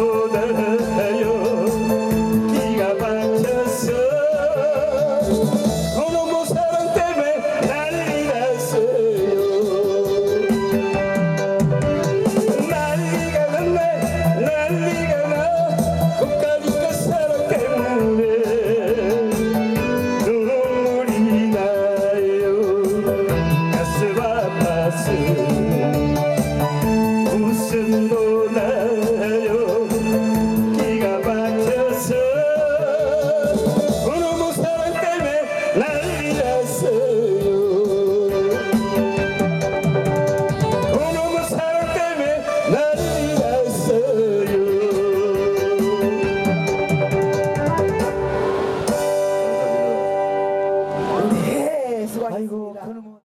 웃 conmigo.